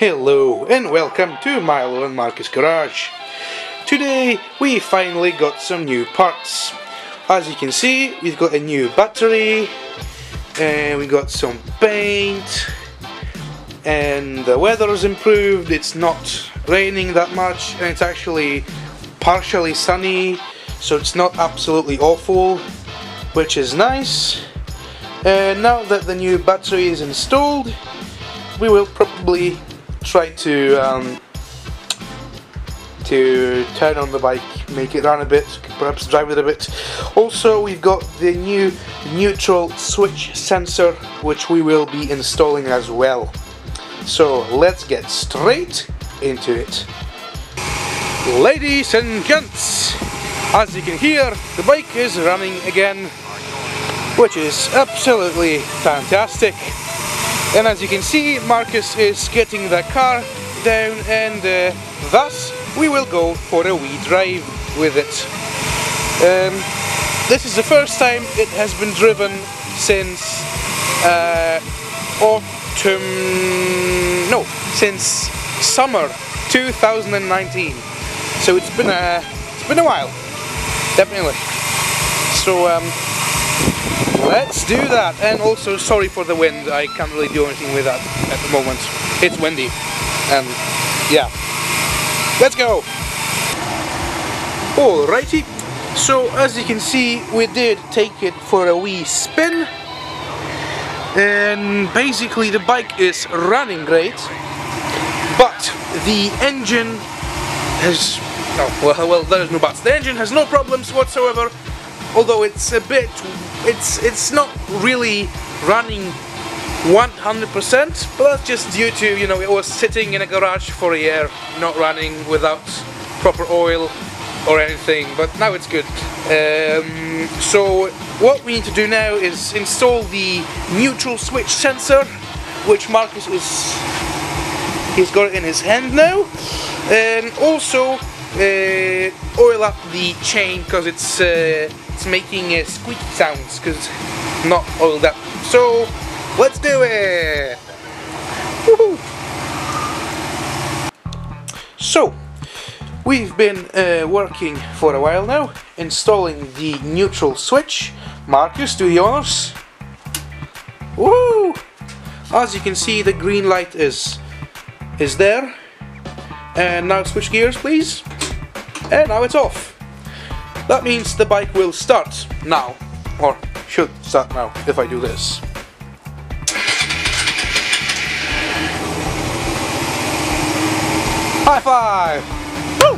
Hello and welcome to Milo and Marcus Garage. Today we finally got some new parts. As you can see we've got a new battery and we got some paint and the weather has improved, it's not raining that much and it's actually partially sunny so it's not absolutely awful which is nice and now that the new battery is installed we will probably try to um, to turn on the bike, make it run a bit, perhaps drive it a bit. Also, we've got the new neutral switch sensor, which we will be installing as well. So let's get straight into it. Ladies and gents, as you can hear, the bike is running again, which is absolutely fantastic. And as you can see, Marcus is getting the car down and uh, thus we will go for a wee drive with it. Um, this is the first time it has been driven since uh, autumn, no, since summer 2019. So it's been a, it's been a while, definitely. So um, let's do that. And also sorry for the wind, I can't really do anything with that at the moment. It's windy, and yeah. Let's go! Alrighty, so as you can see we did take it for a wee spin and basically the bike is running great but the engine has oh well, well there's no buts the engine has no problems whatsoever although it's a bit it's it's not really running 100% but that's just due to you know it was sitting in a garage for a year not running without proper oil or anything but now it's good. Um, so what we need to do now is install the neutral switch sensor which Marcus is he's got it in his hand now. And also uh, oil up the chain because it's uh, it's making uh, squeak sounds because not oiled up so Let's do it! So, we've been uh, working for a while now, installing the neutral switch. Marcus, do the honors. Woo! As you can see, the green light is is there. And now switch gears, please. And now it's off. That means the bike will start now, or should start now if I do this. High five! Woo!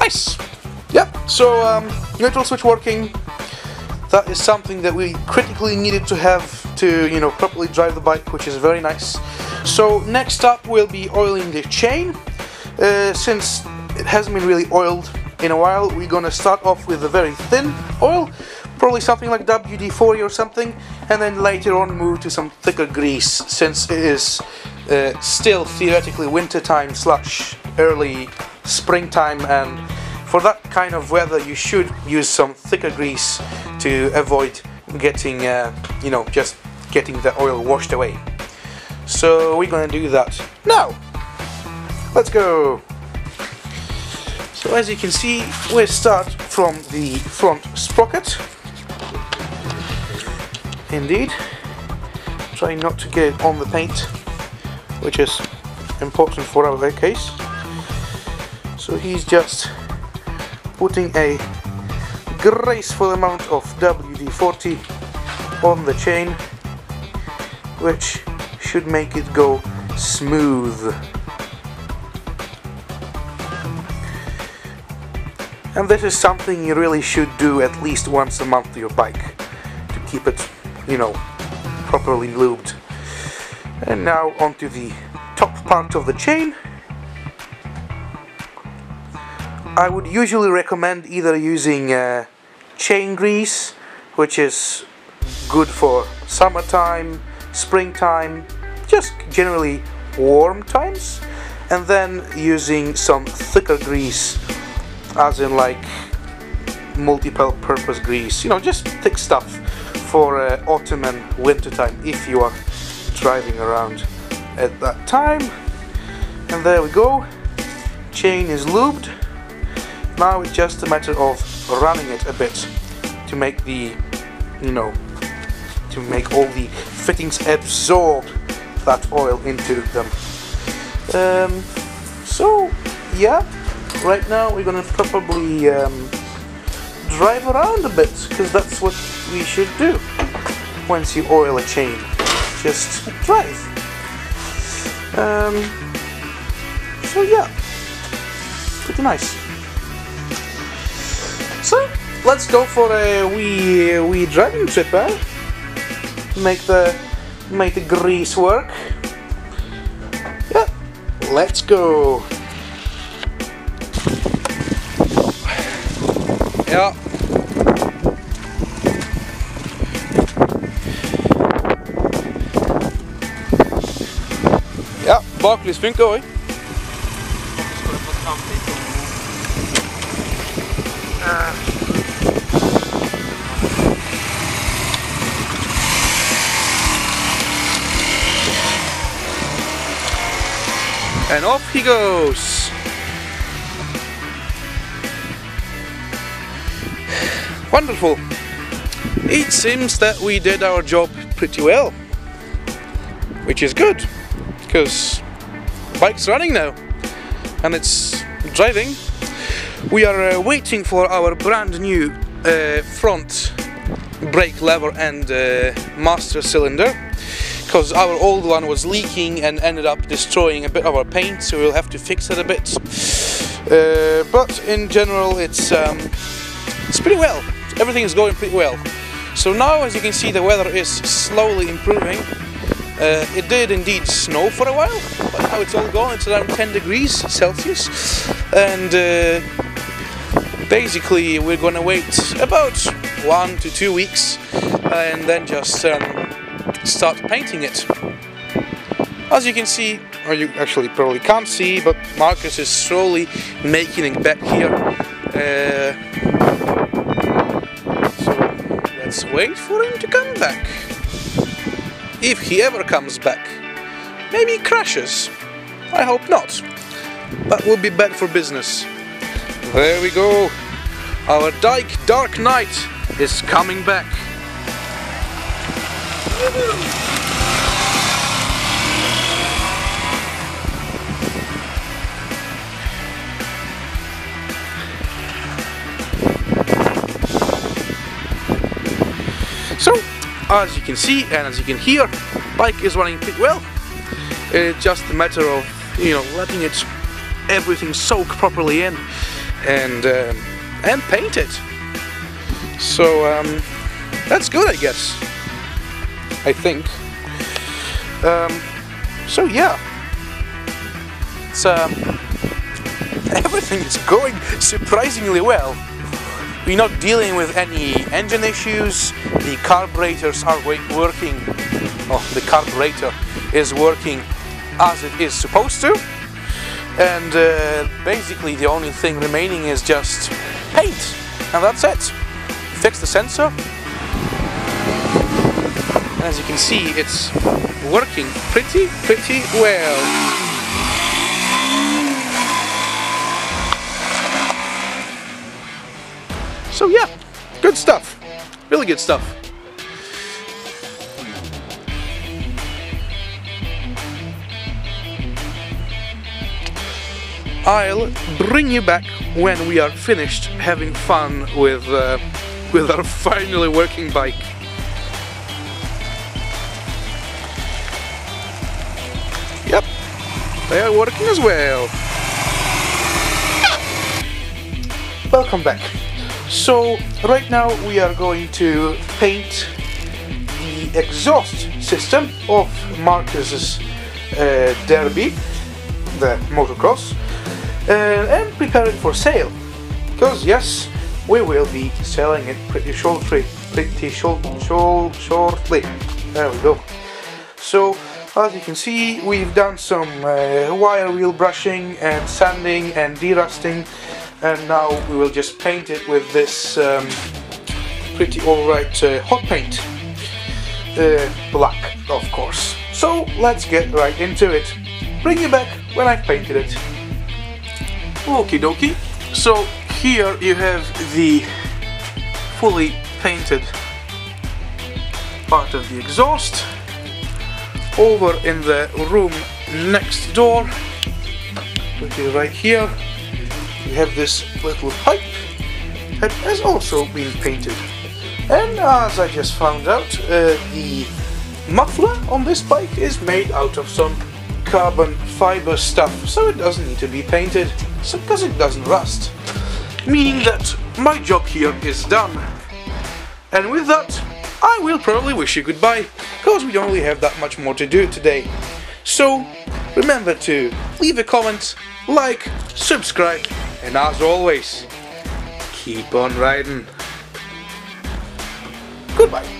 Nice! Yep, so um, neutral switch working. That is something that we critically needed to have to, you know, properly drive the bike, which is very nice. So next up we'll be oiling the chain. Uh, since it hasn't been really oiled in a while, we're gonna start off with a very thin oil probably something like WD-40 or something and then later on move to some thicker grease since it is uh, still theoretically wintertime slash early springtime and for that kind of weather you should use some thicker grease to avoid getting uh, you know just getting the oil washed away so we're gonna do that now let's go so as you can see we start from the front sprocket indeed. Try not to get on the paint, which is important for our case. So he's just putting a graceful amount of WD-40 on the chain, which should make it go smooth. And this is something you really should do at least once a month to your bike to keep it you know, properly lubed. And now onto the top part of the chain. I would usually recommend either using uh, chain grease, which is good for summertime, springtime, just generally warm times, and then using some thicker grease, as in like multiple purpose grease, you know, just thick stuff for uh, autumn and winter time if you are driving around at that time. And there we go. Chain is lubed. Now it's just a matter of running it a bit to make the, you know, to make all the fittings absorb that oil into them. Um, so, yeah, right now we're gonna probably um, drive around a bit because that's what we should do once you oil a chain. Just drive. Um, so yeah, pretty nice. So let's go for a wee wee driving trip, eh? Make the make the grease work. Yeah, let's go. Ja. Ja, baklys funker òg. And off he goes. Wonderful. It seems that we did our job pretty well. Which is good, because the bike's running now and it's driving. We are uh, waiting for our brand new uh, front brake lever and uh, master cylinder because our old one was leaking and ended up destroying a bit of our paint so we'll have to fix it a bit. Uh, but in general it's um, it's pretty well. Everything is going pretty well. So now as you can see the weather is slowly improving. Uh, it did indeed snow for a while but now it's all gone. It's around 10 degrees Celsius. And uh, basically we're gonna wait about one to two weeks and then just um, start painting it. As you can see, or you actually probably can't see, but Marcus is slowly making it back here. Uh, so let's wait for him to come back. If he ever comes back. Maybe he crashes. I hope not. But we'll be back for business. There we go. Our Dyke Dark Knight is coming back. So, as you can see and as you can hear, bike is running pretty well. It's just a matter of, you know, letting it everything soak properly in and um, and paint it. So um, that's good, I guess. I think. Um, so yeah, it's um, everything is going surprisingly well. We're not dealing with any engine issues. The carburetors are working. Oh, the carburetor is working as it is supposed to. And uh, basically, the only thing remaining is just paint, and that's it. Fix the sensor, as you can see it's working pretty pretty well. So yeah good stuff. Really good stuff. I'll bring you back when we are finished having fun with uh, with our finally working bike They are working as well. Welcome back. So right now we are going to paint the exhaust system of Marcus's uh, Derbi, the motocross, uh, and prepare it for sale. Because yes, we will be selling it pretty shortly. Pretty short, short, shortly. There we go. So as you can see, we've done some uh, wire wheel brushing and sanding and derusting and now we will just paint it with this um, pretty alright uh, hot paint. uh, black, of course. So let's get right into it. Bring you back when I've painted it. Okie dokie. So here you have the fully painted part of the exhaust. Over in the room next door, which is right here, we have this little pipe that has also been painted. And as I just found out, uh, the muffler on this bike is made out of some carbon fiber stuff, so it doesn't need to be painted, because it doesn't rust. Meaning that my job here is done. And with that, I will probably wish you goodbye, because we don't only have that much more to do today. So, remember to leave a comment, like, subscribe, and as always, keep on riding. Goodbye.